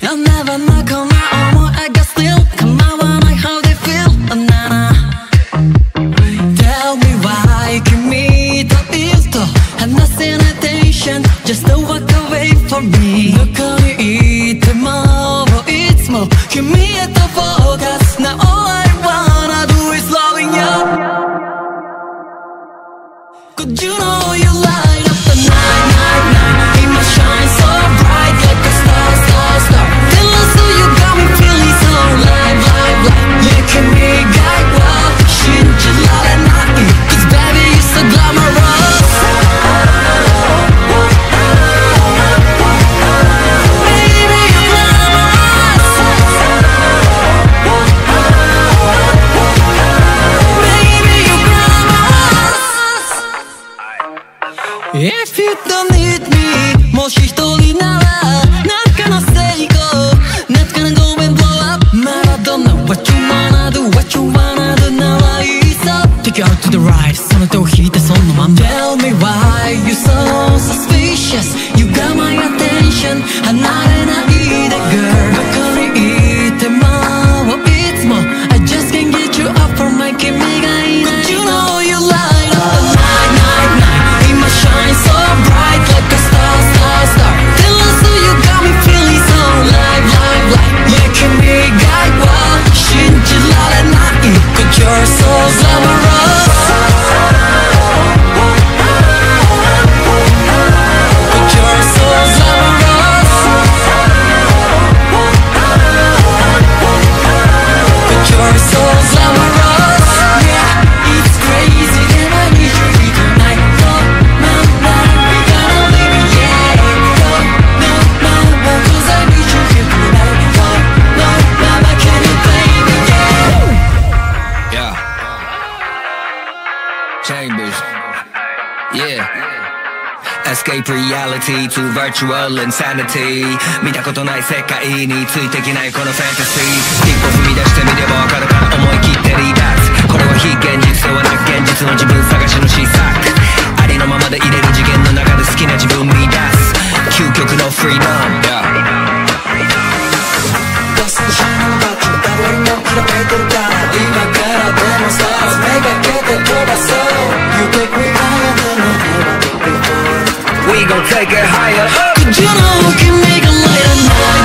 You'll never knock on my If you don't need me もし一人なら何かの成功懐かな Chambers. Yeah. Escape reality to virtual insanity. insanity 見たことない世界についてきないこのファンタジー gon' take it higher. You know who can make a lighter night.